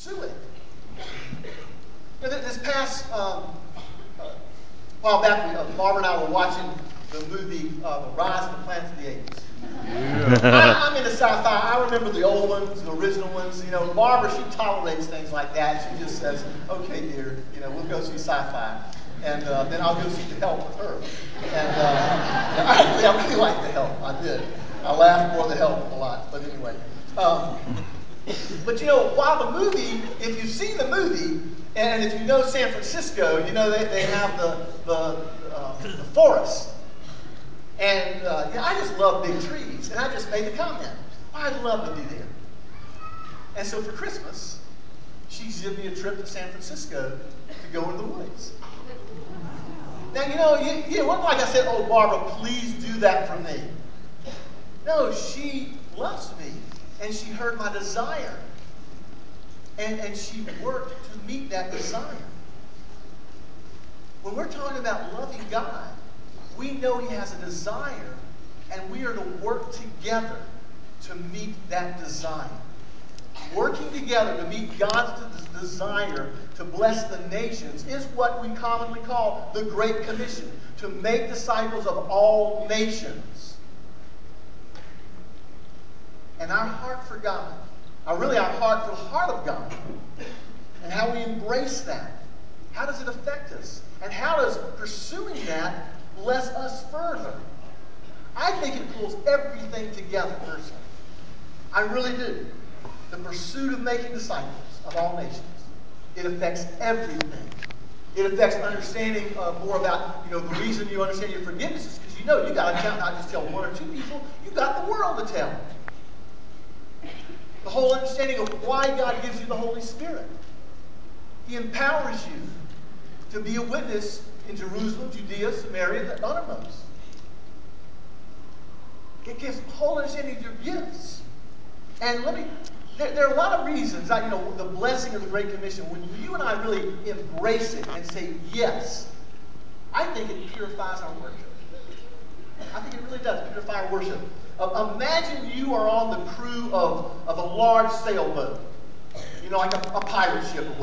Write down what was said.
suing. You know, this past um, uh, while back, we, uh, Barbara and I were watching the movie uh, The Rise of the Planet of the Apes. I, I'm into sci-fi. I remember the old ones, the original ones. You know, Barbara, she tolerates things like that. She just says, "Okay, dear, you know, we'll go see sci-fi." and uh, then I'll go see the help with her. And uh, I, I really liked the help. I did. I laughed more the help a lot. But anyway. Um, but you know, while the movie, if you've seen the movie, and if you know San Francisco, you know they, they have the, the, uh, the forest. And uh, yeah, I just love big trees. And I just made the comment, I'd love to be there. And so for Christmas, she's giving me a trip to San Francisco to go into the woods. Now, you know, you, you, wasn't like I said, oh, Barbara, please do that for me. No, she loves me, and she heard my desire. And, and she worked to meet that desire. When we're talking about loving God, we know He has a desire, and we are to work together to meet that desire. Working together to meet God's desire to bless the nations is what we commonly call the Great Commission to make disciples of all nations. And our heart for God, or really our heart for the heart of God, and how we embrace that. How does it affect us? And how does pursuing that bless us further? I think it pulls everything together, personally. I really do. The pursuit of making disciples of all nations. It affects everything. It affects understanding uh, more about, you know, the reason you understand your forgiveness is because you know you got to not just tell one or two people, you got the world to tell. The whole understanding of why God gives you the Holy Spirit. He empowers you to be a witness in Jerusalem, Judea, Samaria, the uttermost. It gives whole understanding of your gifts. And let me there, there, are a lot of reasons, I, you know, the blessing of the Great Commission, when you and I really embrace it and say yes, I think it purifies our worship. I think it really does purify our worship. Uh, imagine you are on the crew of, of a large sailboat, you know, like a, a pirate ship or whatever.